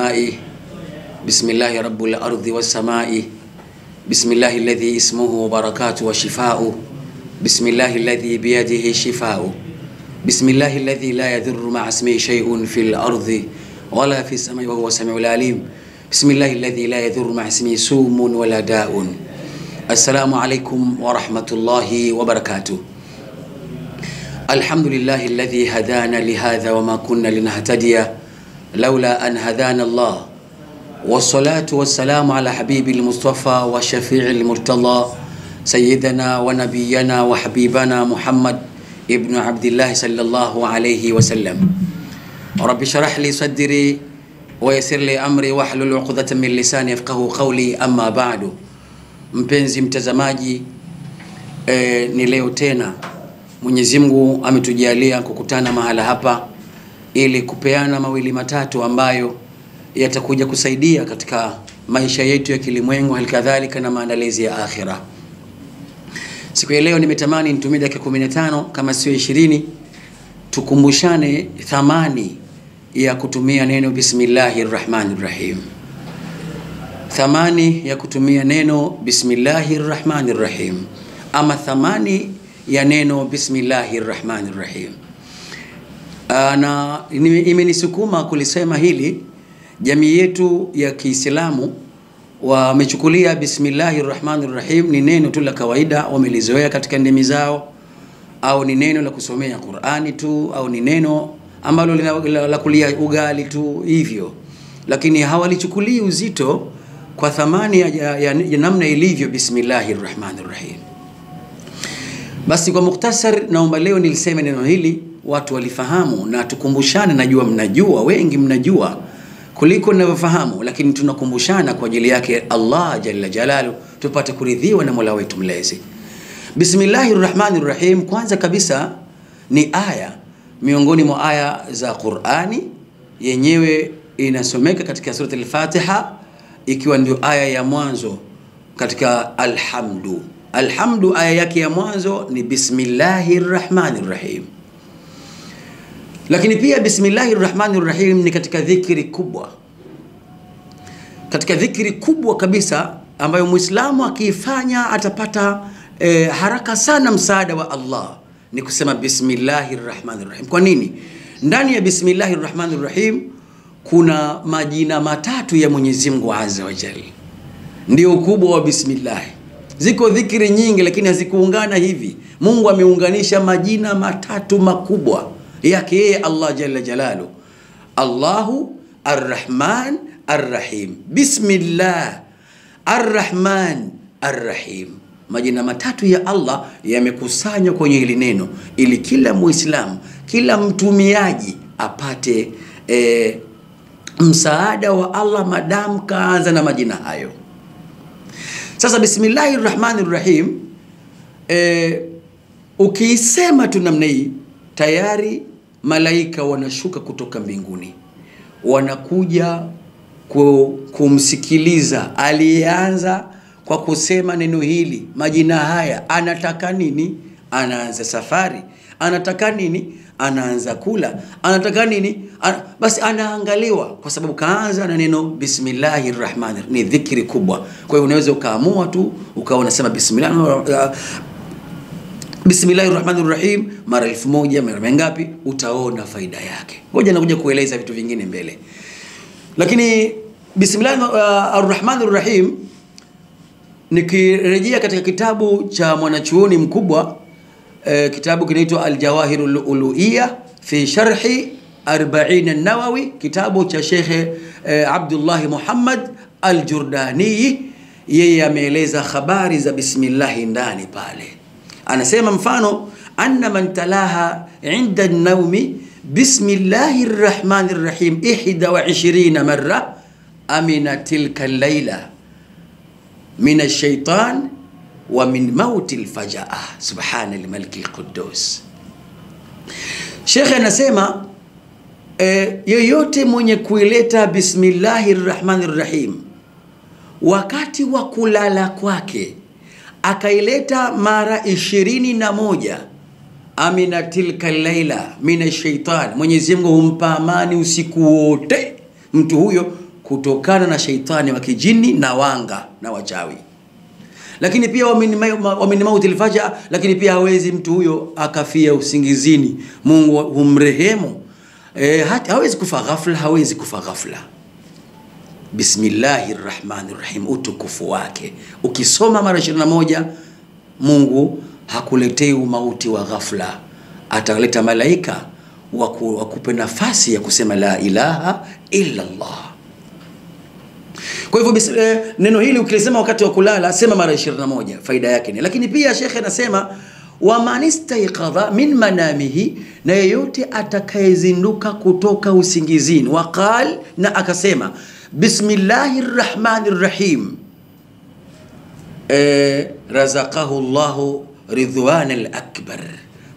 مائي بسم الله رب الأرض والسماء. بسم الله الذي اسمه بركات وشفاء. بسم الله الذي بيده شفاء. بسم الله الذي لا يذر مع اسمه شيء في الأرض ولا في السماء وهو السميع العليم. بسم الله الذي لا يذر مع اسمه سوم ولا داء. السلام عليكم ورحمة الله وبركاته. الحمد لله الذي هدانا لهذا وما كنا لنهتدي. laula an hadhana Allah. Wassalatu wassalamu ala habibi almustafa wa shafii almurtada sayyidina wa nabiyana wa habibana Muhammad ibn Abdullah sallallahu alayhi wa sallam. Rabbi shrah li sadri wa yassir li amri wahlul 'uqdatan min lisani yafqahu qawli amma ba'du. Mpenzi mtazamaji e, ni leo tena Mwenyezi Mungu ametujalia kukutana mahala hapa ili kupeana mawili matatu ambayo yatakuja kusaidia katika maisha yetu ya kilimwengu, halikadhalika na maandalizi ya akhira. Siku ya leo nimetamani nitumie dakika 15 kama sio 20, tukumbushane thamani ya kutumia neno bismillahir rahmanir rahim, thamani ya kutumia neno bismillahir rahmanir rahim, ama thamani ya neno bismillahir rahmanir rahim. Aa, na imenisukuma kulisema hili. Jamii yetu ya Kiislamu wamechukulia bismillahir rahmanir rahim ni neno tu la kawaida, wamelizoea katika ndimi zao, au ni neno la kusomea Qur'ani tu, au ni neno ambalo la, la kulia ugali tu hivyo, lakini hawalichukulii uzito kwa thamani ya, ya, ya, ya namna ilivyo bismillahir rahmanir rahim. Basi kwa muktasar, naomba leo niliseme neno hili watu walifahamu na tukumbushane. Najua mnajua, wengi mnajua kuliko ninavyofahamu, lakini tunakumbushana kwa ajili yake Allah jalla jalalu, tupate kuridhiwa na Mola wetu mlezi. Bismillahir Rahmanir Rahim, kwanza kabisa ni aya miongoni mwa aya za Qur'ani, yenyewe inasomeka katika surati al-Fatiha, ikiwa ndio aya ya mwanzo katika alhamdu. Alhamdu aya yake ya mwanzo ni bismillahir rahmanir rahim lakini pia bismillahi rahmani rahim ni katika dhikri kubwa, katika dhikri kubwa kabisa ambayo Muislamu akiifanya atapata e, haraka sana msaada wa Allah ni kusema bismillahi rahmani rahim. Kwa nini? Ndani ya bismillahi rahmani rahim kuna majina matatu ya Mwenyezi Mungu azza wa jalla, ndio ukubwa wa bismillahi. Ziko dhikri nyingi, lakini hazikuungana hivi. Mungu ameunganisha majina matatu makubwa yake yeye Allah jalla jalalu, Allahu arrahman arrahim, bismillah arrahman arrahim. Majina matatu ya Allah yamekusanywa kwenye hili neno, ili kila Muislamu, kila mtumiaji apate e, msaada wa Allah madamu kaanza na majina hayo. Sasa bismillahi rahmani rahim, e, ukiisema tu namna hii tayari malaika wanashuka kutoka mbinguni wanakuja kumsikiliza aliyeanza kwa kusema neno hili, majina haya. Anataka nini? Anaanza safari. Anataka nini? Anaanza kula. Anataka nini? Ana, basi anaangaliwa kwa sababu kaanza na neno bismillahir rahmanir. Ni dhikri kubwa. Kwa hiyo unaweza ukaamua tu ukawa unasema bismillah Bismillahir rahmani Rahim mara elfu moja mara ngapi? Utaona faida yake. Ngoja nakuja kueleza vitu vingine mbele, lakini bismillahi uh, arrahmani Rahim, nikirejea katika kitabu cha mwanachuoni mkubwa eh, kitabu kinaitwa aljawahiru luluia fi sharhi 40 an-Nawawi, kitabu cha Shekhe eh, Abdullah Muhammad Al-Jurdani, yeye ameeleza habari za bismillah ndani pale anasema mfano, anna man talaha inda naumi bismillahi rrahmani rrahim ihda wa ishirina marra amina tilka llaila min ashaitan wa min mauti lfajaa subhana lmalki lqudus. Shekhe anasema e, yeyote mwenye kuileta bismillahi rrahmani rrahim wakati wa kulala kwake akaileta mara ishirini na moja. Amina tilka laila mina shaitan, Mwenyezi Mungu humpa amani usiku wote. Mtu huyo kutokana na shaitani wa kijini na wanga na wachawi. Lakini pia wamin mauti lakini pia hawezi mtu huyo akafia usingizini. Mungu humrehemu. E, hawezi kufa ghafla hawezi kufa ghafla bismillahi rahmani rahim utukufu wake. Ukisoma mara 21 mungu hakuletei umauti wa ghafla. Ataleta malaika waku, wakupe nafasi ya kusema la ilaha illa Allah. kwa hivyo eh, neno hili ukilisema wakati wa kulala sema mara 21 faida yake ni. Lakini pia shekhe anasema waman istaiqadha min manamihi na yeyote atakayezinduka kutoka usingizini waqal na akasema bismillahi rrahmani e, razakahu llahu ridwana lakbar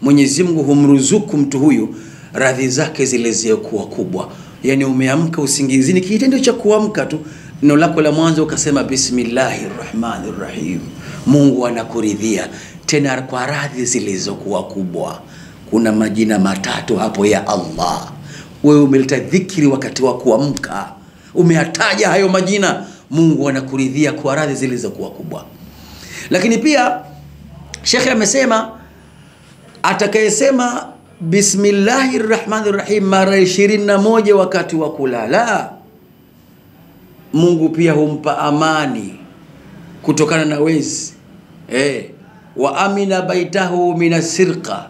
mwenyezi mungu humruzuku mtu huyu radhi zake zilizokuwa kubwa. Yani umeamka usingizini kitendo cha kuamka tu. Neno lako la mwanzo ukasema bismillahi rahmani rahim mungu anakuridhia. Tena kwa radhi zilizokuwa kubwa. Kuna majina matatu hapo ya allah. Wewe umeleta dhikri wakati wa kuamka umeyataja hayo majina. Mungu anakuridhia kwa radhi zilizokuwa kubwa. Lakini pia shekhe amesema atakayesema bismillahi rahmani rahim mara 21 wakati wa kulala mungu pia humpa amani kutokana na wezi. Eh, wa amina baitahu min sirqa.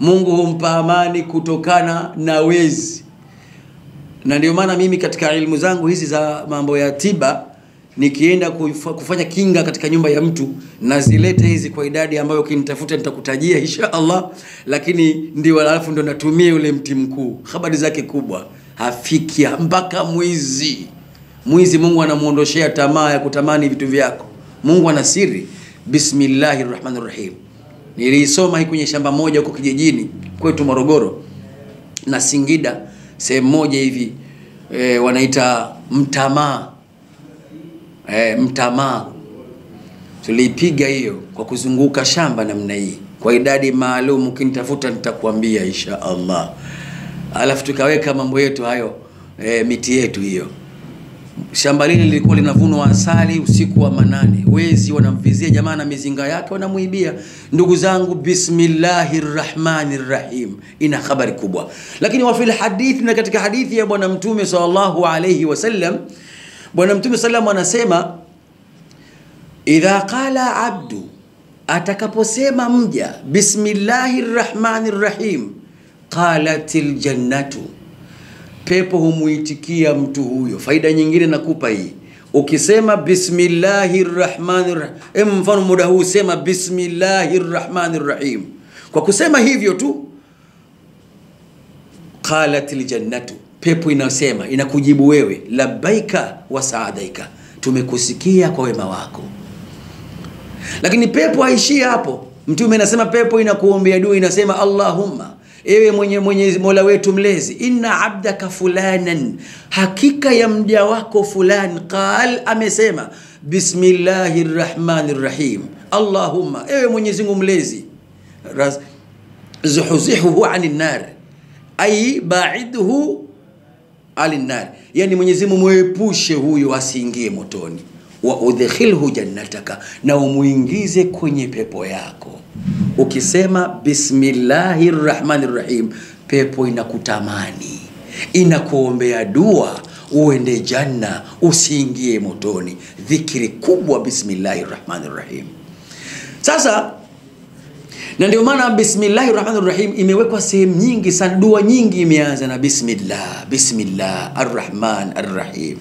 Mungu humpa amani kutokana na wezi na ndio maana mimi katika ilmu zangu hizi za mambo ya tiba nikienda kufanya kinga katika nyumba ya mtu nazilete hizi kwa idadi ambayo ukinitafuta nitakutajia insha allah lakini ndio alafu ndo natumia yule mti mkuu. Habari zake kubwa hafiki mpaka mwizi. Mwizi mungu anamuondoshea tamaa ya kutamani vitu vyako. Mungu ana siri. Bismillahir Rahmanir rahim. Niliisoma hii kwenye shamba moja huko kijijini kwetu morogoro na singida sehemu moja hivi e, wanaita mtamaa e, mtamaa tuliipiga hiyo kwa kuzunguka shamba namna hii. Kwa idadi maalum ukinitafuta nitakuambia insha allah. Alafu tukaweka mambo yetu hayo e, miti yetu hiyo shamba lile lilikuwa linavunwa asali usiku wa manane. Wezi wanamvizia jamaa na mizinga yake wanamuibia ndugu zangu bismillahi rrahmani rrahim ina habari kubwa. Lakini wafil hadithi na katika hadithi ya bwana mtume sallallahu alayhi wasallam bwana mtume salam anasema idha qala abdu atakaposema mja bismillahi rahmani rrahim qalat ljannatu pepo humuitikia mtu huyo. Faida nyingine nakupa hii. Ukisema bismillahi rrahmani rahim mfano muda huu sema bismillahi rahmani rahim kwa kusema hivyo tu qalat ljannatu pepo inasema inakujibu wewe labbaika wa saadaika. Tumekusikia kwa wema wako. Lakini pepo haishii hapo. Mtume anasema pepo inakuombea dua inasema allahumma ewe mwenye mwenye mola wetu mlezi inna abdaka fulanan hakika ya mja wako fulan qal amesema bismillahi rrahmani rrahim allahumma ewe mwenyezi mungu mlezi zuhuzihuhu ani nar ai baidhu ani nar. Yani mwenyezi mungu mwepushe huyo asiingie motoni wa udkhilhu jannataka na umuingize kwenye pepo yako. Ukisema bismillahi rrahmani rrahim pepo inakutamani inakuombea dua uende janna usiingie motoni. Dhikiri kubwa bismillahi rrahmani rrahim sasa na ndio maana bismillahi rahmani rahim imewekwa sehemu nyingi sana dua nyingi imeanza na bismillah bismillah arrahman arrahim.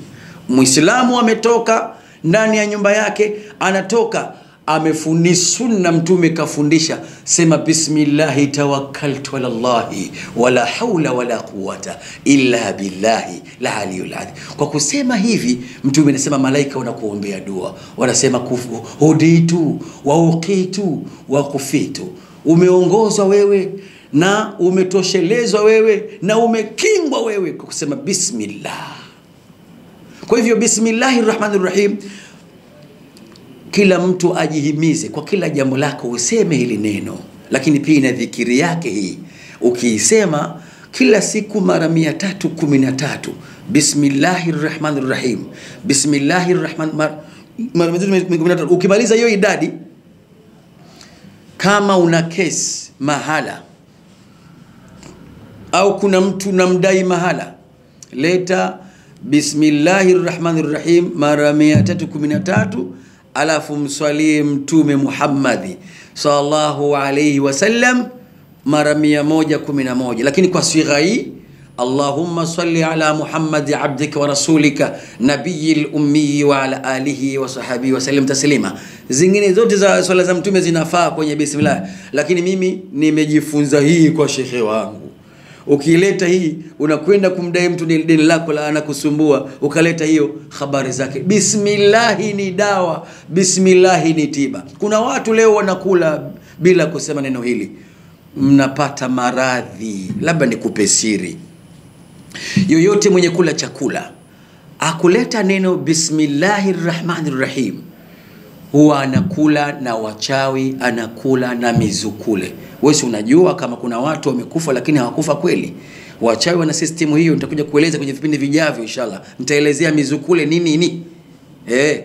Mwislamu ametoka ndani ya nyumba yake anatoka amefuni sunna mtume kafundisha sema bismillahi tawakkaltu ala llahi wala haula wala quwata illa billahi laliyul adhim kwa kusema hivi mtume anasema malaika wanakuombea dua wanasema huditu waukitu wakufitu umeongozwa wewe na umetoshelezwa wewe na umekingwa wewe kwa kusema bismillah kwa hivyo bismillahi rahim kila mtu ajihimize kwa kila jambo lako useme hili neno. Lakini pia ina dhikiri yake hii. Ukiisema kila siku mara mia tatu kumi na tatu. Rahim. Mara mia tatu kumi na tatu. ukimaliza hiyo idadi kama una kesi mahala au kuna mtu namdai mahala leta bismillahi rahmani rahim mara 313 alafu mswalie mtume muhammadi sallallahu alaihi wasallam mara 111 lakini kwa sigha hii اللهم صل على محمد عبدك ورسولك نبي الأمي وعلى آله وصحبه وسلم تسليما zingine zote za swala za mtume zinafaa kwenye bismillah lakini mimi nimejifunza hii kwa shekhe wangu ukileta hii unakwenda kumdai mtu deni lako la anakusumbua ukaleta hiyo habari zake. Bismillahi ni dawa bismillahi ni tiba. Kuna watu leo wanakula bila kusema neno hili. Mnapata maradhi labda nikupe siri. Yoyote mwenye kula chakula akuleta neno bismillahi rahmani rahim huwa anakula na wachawi anakula na mizukule. Wewe unajua kama kuna watu wamekufa lakini hawakufa kweli? Wachawi wana system hiyo nitakuja kueleza kwenye vipindi vijavyo inshallah. Nitaelezea mizukule nini nini. eh.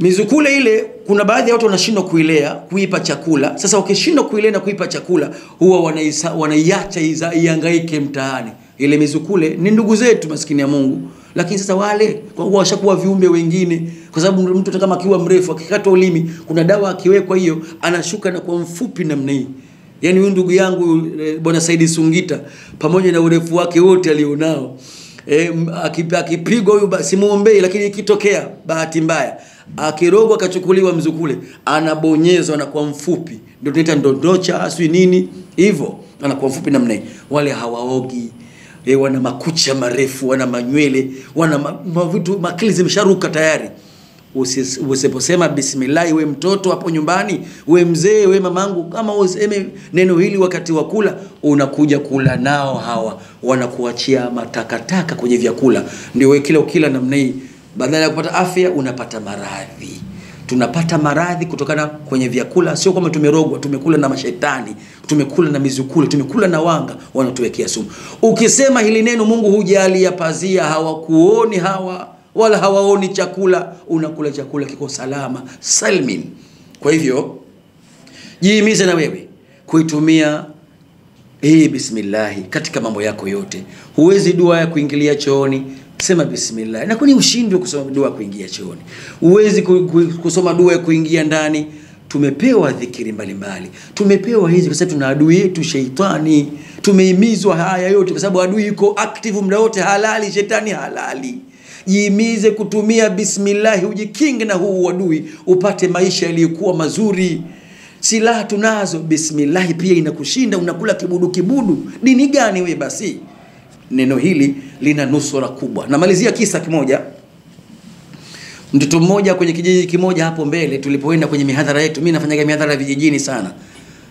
Mizukule ile kuna baadhi ya watu wanashindwa kuilea kuipa chakula. Sasa wakishindwa kuilea na kuipa chakula huwa wanaiacha iangaike mtaani. Ile mizukule ni ndugu zetu maskini ya mungu lakini sasa wale kwa kuwa washakuwa viumbe wengine kwa sababu mtu hata kama akiwa mrefu akikatwa ulimi kuna dawa akiwekwa hiyo anashuka na kwa mfupi namna hii. Yaani huyu ndugu yangu e, bwana saidi sungita pamoja na urefu wake wote alionao e, akipigwa huyu basi muombei, lakini ikitokea bahati mbaya akirogwa akachukuliwa mzukule anabonyezwa anakuwa mfupi. Ndio tunaita ndondocha sijui nini hivyo anakuwa mfupi namna hii. Wale hawaogi e, wana makucha marefu wana manywele wana ma, makili zimesharuka tayari. Usiposema bismillahi we mtoto hapo nyumbani we mzee we mamangu kama useme neno hili wakati wa kula unakuja kula nao hawa. Wanakuachia matakataka kwenye vyakula. Ndio we kila ukila namna hii badala ya kupata afya unapata maradhi tunapata maradhi kutokana kwenye vyakula. Sio kwamba tumerogwa tumekula na mashetani tumekula na mizukule tumekula na wanga wanatuwekea sumu. Ukisema hili neno mungu hujalia pazia hawakuoni hawa wala hawaoni chakula unakula chakula kiko salama salmin. Kwa hivyo jihimize na wewe kuitumia hii bismillahi katika mambo yako yote. Huwezi dua ya kuingilia chooni sema bismillah. Na kwani ushindwe kusoma dua kuingia chooni. Ku- kusoma dua ya kuingia ndani. Tumepewa dhikiri mbalimbali. Tumepewa hizi kwa sababu tuna adui yetu sheitani. Tumehimizwa haya yote kwa sababu adui yuko active muda wote halali shetani halali. Jihimize kutumia bismillahi ujikinge na huu adui, upate maisha yaliyokuwa mazuri. Silaha tunazo bismillahi pia inakushinda. Unakula kibudu kibudu. Dini gani we basi neno hili lina nusura kubwa. Namalizia kisa kimoja. Mtoto mmoja kwenye kijiji kimoja hapo mbele tulipoenda kwenye mihadhara yetu mimi nafanyaga mihadhara ya vijijini sana.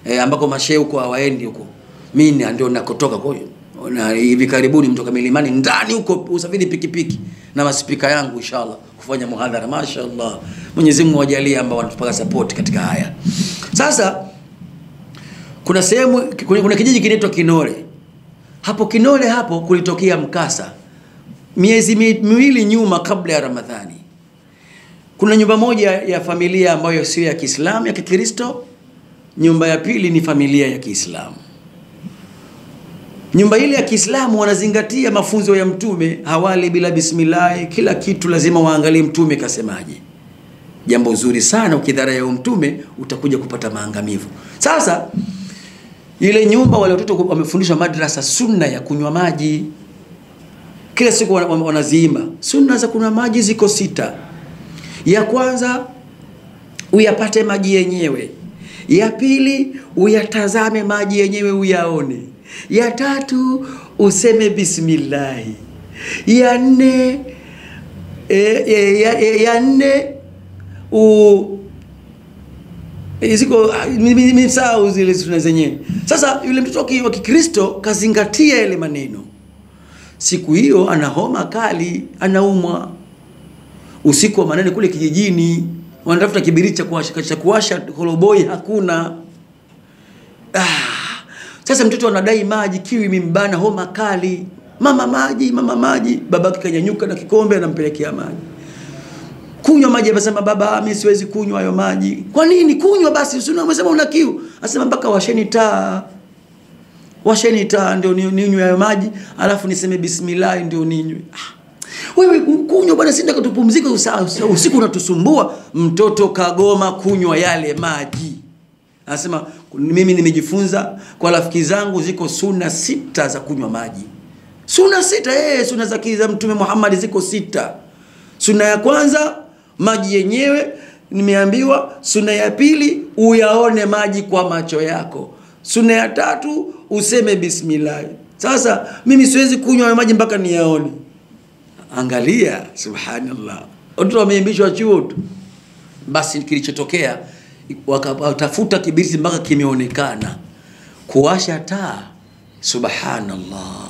E, ambako mashehe huko hawaendi huko. Mimi ndio nakotoka kwa hiyo. Na hivi karibuni mtoka milimani ndani huko usafiri pikipiki na maspika yangu inshallah kufanya muhadhara. Mashaallah, mwenyezi mungu awajalie ambao wanatupaga support katika haya. Sasa kuna sehemu kuna, kuna kijiji kinaitwa kinore hapo kinole hapo kulitokea mkasa. Miezi miwili nyuma kabla ya ramadhani. Kuna nyumba moja ya familia ambayo sio ya kiislamu ya kikristo. Nyumba ya pili ni familia ya kiislamu. Nyumba ile ya kiislamu wanazingatia mafunzo ya mtume hawali bila bismillahi kila kitu lazima waangalie mtume kasemaje. Jambo zuri sana ukidharau mtume utakuja kupata maangamivu. Sasa ile nyumba wale watoto wamefundishwa madrasa sunna ya kunywa maji. Kila siku wana- wana- wanaziimba. Sunna za kunywa maji ziko sita. Ya kwanza uyapate maji yenyewe. Ya pili uyatazame maji yenyewe uyaone. Ya tatu useme bismillahi. Ya nne e, e, ya, ya, ya nne u ziko misau zile suna zenyewe sasa yule mtoto wa kikristo kazingatia yale maneno siku hiyo ana homa kali anaumwa usiku wa manane kule kijijini wanatafuta kibiriti cha kuwasha koroboi hakuna ah. sasa mtoto anadai maji kiu imembana homa kali mama maji, mama maji. Babake kanyanyuka na kikombe anampelekea maji. Kunywa maji, akasema baba, mimi siwezi kunywa hayo maji. Kwa nini? Kunywa basi, usini umesema una kiu. Anasema mpaka washeni taa, washeni taa ndio ni- ninywe hayo maji, alafu niseme bismillah ndio ninywe. Ah, wewe kunywa bwana, sinda katupumzike, usiku unatusumbua. Mtoto kagoma kunywa yale maji. Anasema mimi nimejifunza kwa rafiki zangu, ziko suna sita za kunywa maji. Suna sita eh, suna za za Mtume Muhammad ziko sita. Suna ya kwanza maji yenyewe nimeambiwa. Suna ya pili uyaone maji kwa macho yako. Suna ya tatu useme bismillah. Sasa mimi siwezi kunywa maji mpaka niyaone. Angalia, subhanallah, watoto wameimbishwa chuo tu. Basi kilichotokea wakatafuta kibiriti mpaka kimeonekana, kuwasha taa. Subhanallah,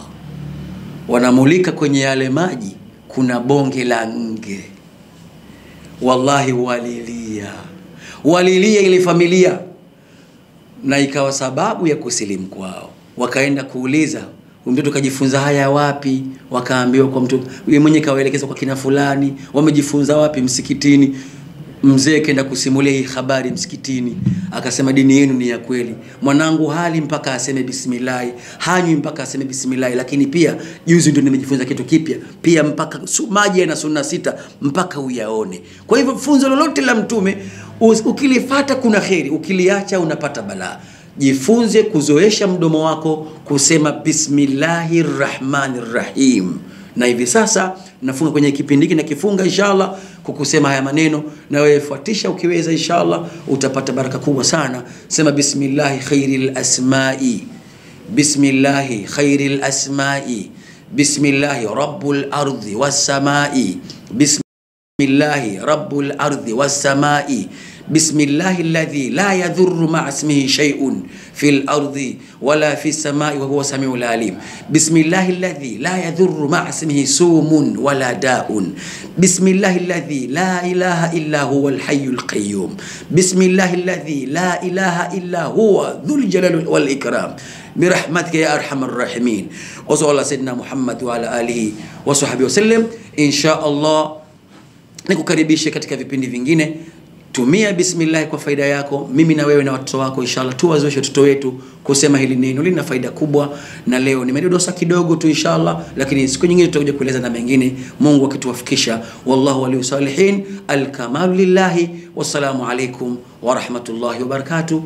wanamulika kwenye yale maji, kuna bonge la nge. Wallahi walilia, walilia ile familia, na ikawa sababu ya kusilimu kwao. Wakaenda kuuliza mtoto kajifunza haya wapi? Wakaambiwa kwa mtu yeye mwenyewe kawaelekeza kwa kina fulani. Wamejifunza wapi? Msikitini. Mzee kenda kusimulia hii habari msikitini, akasema dini yenu ni ya kweli. Mwanangu hali mpaka aseme bismillah, hanywi mpaka aseme bismillah. Lakini pia juzi ndio nimejifunza kitu kipya pia, mpaka maji yana sunna sita mpaka uyaone. Kwa hivyo funzo lolote la Mtume ukilifata kuna kheri, ukiliacha unapata balaa. Jifunze kuzoesha mdomo wako kusema bismillahi rahmani rrahim na hivi sasa nafunga kwenye kipindi hiki nakifunga inshallah kwa kusema haya maneno, na wewe fuatisha ukiweza, inshallah utapata baraka kubwa sana. Sema bismillahi khairil asmai, bismillahi khairil asmai, bismillahi rabbul ardhi was samai, bismillahi rabbul ardhi was samai بسم الله الذي لا يضر مع اسمه شيء في الأرض ولا في السماء وهو سميع العليم بسم الله الذي لا يضر مع اسمه سوم ولا داء بسم الله الذي لا إله إلا هو الحي القيوم بسم الله الذي لا إله إلا هو ذو الجلال والإكرام برحمتك يا أرحم الراحمين وصلى الله سيدنا محمد وعلى آله وصحبه وسلم إن شاء الله nikukaribishe katika vipindi vingine tumia bismillah kwa faida yako mimi na wewe na watoto wako inshallah tuwazoeshe watoto wetu kusema hili neno lina faida kubwa. Na leo nimedodosa kidogo tu inshallah lakini siku nyingine tutakuja kueleza na mengine. Mungu akituwafikisha. Wallahu waliyu salihin. Alkamalu lillahi. Wassalamu alaikum warahmatullahi wabarakatuh